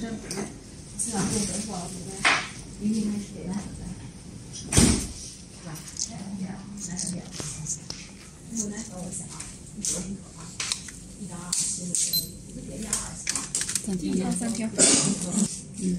三条，三条，嗯。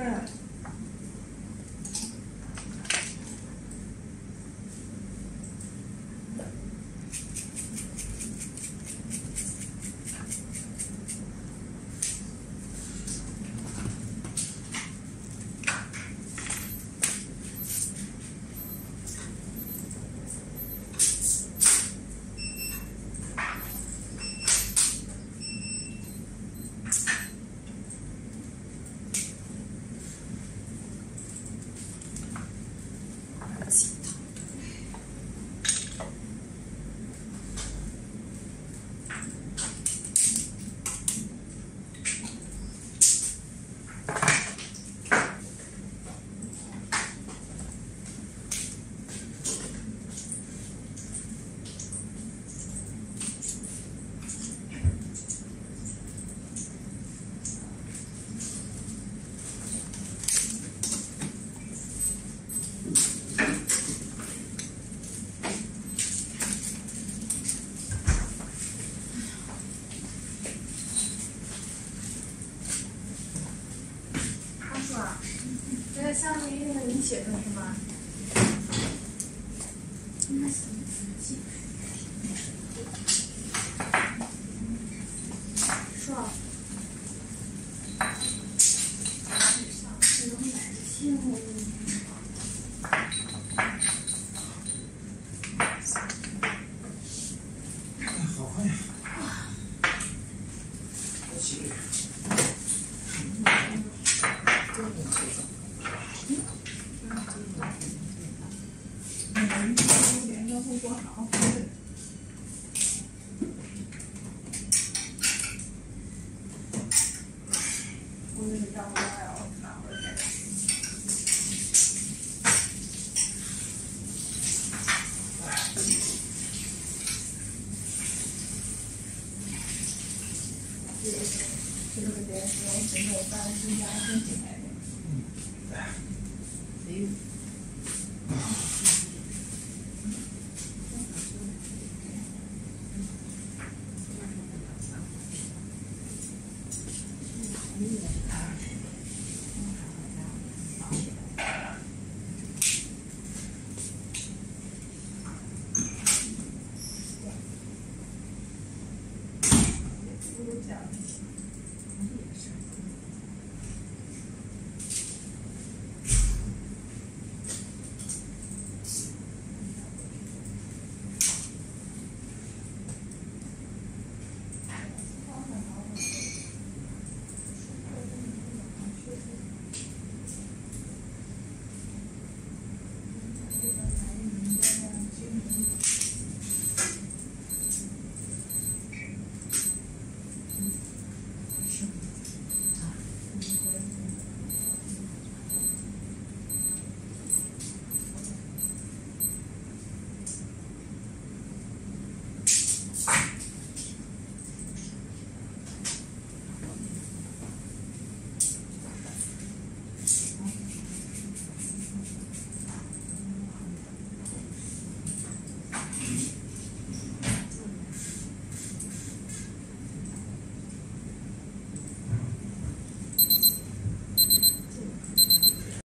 Yeah. 上面用的你写的是吗？不多好。我给你倒过来。这个别说，谁给我办新家申请来的？谁？你给我讲。